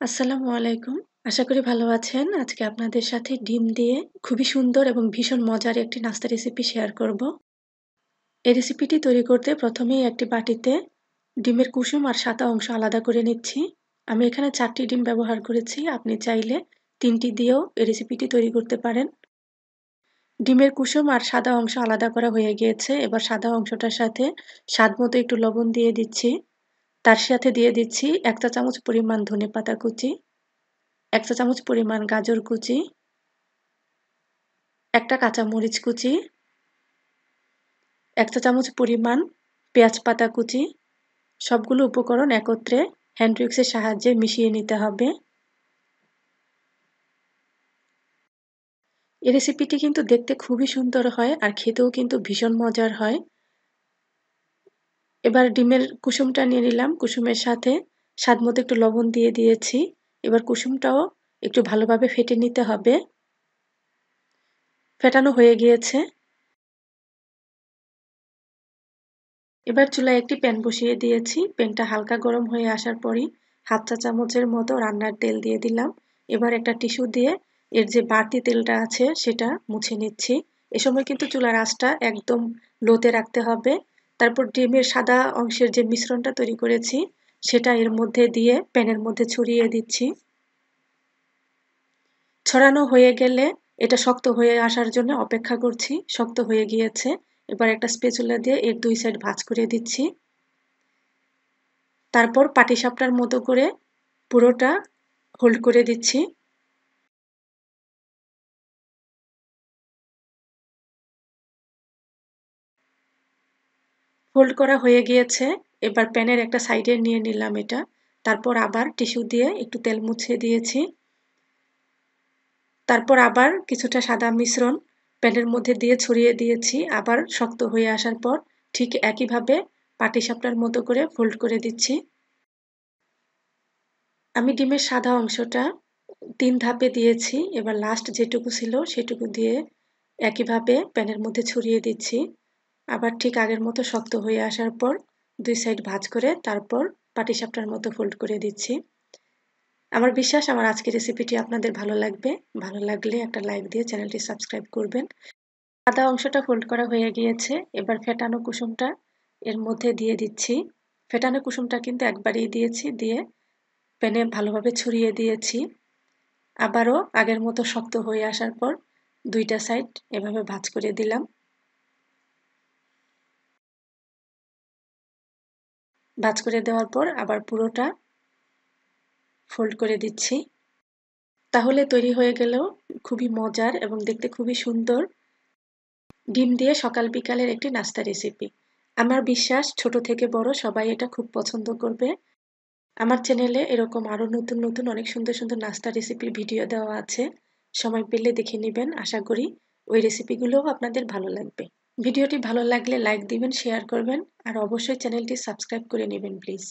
আসসালামু আলাইকুম। আশা করি ভালো আছেন। আজকে আপনাদের সাথে ডিম দিয়ে খুবই সুন্দর এবং ভীষণ মজার একটি নাস্তা রেসিপি শেয়ার করব। এই রেসিপিটি তৈরি করতে প্রথমেই একটি বাটিতে ডিমের কুসুম আর সাদা অংশ আলাদা করে নিচ্ছি। আমি এখানে চারটি ডিম ব্যবহার করেছি। আপনি চাইলে তিনটি দিয়েও এই রেসিপিটি তৈরি করতে পারেন। ডিমের কুসুম আর সাদা অংশ আলাদা করা হয়ে গিয়েছে। এবার সাদা অংশটার সাথে স্বাদ মতো একটু লবণ দিয়ে দিচ্ছি। তার সাথে দিয়ে দিচ্ছি এক চা চামচ পরিমাণ ধনে পাতা কুচি, এক চা চামচ পরিমাণ গাজর কুচি, একটা কাঁচা মরিচ কুচি, এক চা চামচ পরিমাণ পেঁয়াজ পাতা কুচি। সবগুলো উপকরণ একত্রে হ্যান্ডউইক্সের সাহায্যে মিশিয়ে নিতে হবে। এই রেসিপিটি কিন্তু দেখতে খুবই সুন্দর হয় আর খেতেও কিন্তু ভীষণ মজার হয়। এবার ডিমের কুসুমটা নিয়ে নিলাম। কুসুমের সাথে স্বাদ মতো একটু লবণ দিয়ে দিয়েছি। এবার কুসুমটাও একটু ভালোভাবে ফেটে নিতে হবে। ফেটানো হয়ে গিয়েছে। এবার চুলায় একটি প্যান বসিয়ে দিয়েছি। প্যানটা হালকা গরম হয়ে আসার পরই হাত চা চামচের মতো রান্নার তেল দিয়ে দিলাম। এবার একটা টিস্যু দিয়ে এর যে বাড়তি তেলটা আছে সেটা মুছে নিচ্ছি। এ সময় কিন্তু চুলার আঁচটা একদম লোতে রাখতে হবে। তারপর ডিমের সাদা অংশের যে মিশ্রণটা তৈরি করেছি, সেটা এর মধ্যে দিয়ে প্যানের মধ্যে ছড়িয়ে দিচ্ছি। ছড়ানো হয়ে গেলে এটা শক্ত হয়ে আসার জন্য অপেক্ষা করছি, শক্ত হয়ে গিয়েছে। এবার একটা স্পেচুলা দিয়ে এর দুই সাইড ভাঁজ করে দিচ্ছি। তারপর পাটিসাপটার মতো করে পুরোটা হোল্ড করে দিচ্ছি। ফোল্ড করা হয়ে গিয়েছে। এবার প্যানের একটা সাইডে নিয়ে নিলাম এটা। তারপর আবার টিস্যু দিয়ে একটু তেল মুছে দিয়েছি। তারপর আবার কিছুটা সাদা মিশ্রণ প্যানের মধ্যে দিয়ে ছড়িয়ে দিয়েছি। আবার শক্ত হয়ে আসার পর ঠিক একইভাবে পাটিসাপটার মতো করে ফোল্ড করে দিচ্ছি। আমি ডিমের সাদা অংশটা তিন ধাপে দিয়েছি। এবার লাস্ট যেটুকু ছিল সেটুকু দিয়ে একইভাবে প্যানের মধ্যে ছড়িয়ে দিচ্ছি। আবার ঠিক আগের মতো শক্ত হয়ে আসার পর দুই সাইড ভাজ করে তারপর পাটিসাপটার মতো ফোল্ড করে দিচ্ছি। আমার বিশ্বাস আমার আজকের রেসিপিটি আপনাদের ভালো লাগবে। ভালো লাগলে একটা লাইক দিয়ে চ্যানেলটি সাবস্ক্রাইব করবেন। আদা অংশটা ফোল্ড করা হয়ে গিয়েছে। এবার ফেটানো কুসুমটা এর মধ্যে দিয়ে দিচ্ছি। ফেটানো কুসুমটা কিন্তু একবারই দিয়েছি, দিয়ে প্যানে ভালোভাবে ছড়িয়ে দিয়েছি। আবারও আগের মতো শক্ত হয়ে আসার পর দুইটা সাইড এভাবে ভাজ করে দিলাম। ভাজ করে দেওয়ার পর আবার পুরোটা ফোল্ড করে দিচ্ছি। তাহলে তৈরি হয়ে গেল খুবই মজার এবং দেখতে খুবই সুন্দর ডিম দিয়ে সকাল বিকালের একটি নাস্তা রেসিপি আমার বিশ্বাস ছোট থেকে বড় সবাই এটা খুব পছন্দ করবে। আমার চ্যানেলে এরকম আরও নতুন নতুন, অনেক সুন্দর সুন্দর নাস্তা রেসিপির ভিডিও দেওয়া আছে। সময় পেলে দেখে নেবেন। আশা করি ওই রেসিপিগুলোও আপনাদের ভালো লাগবে। ভিডিওটি ভালো লাগলে লাইক দিবেন শেয়ার করবেন আর অবশ্যই চ্যানেলটি সাবস্ক্রাইব করে নেবেন প্লিজ।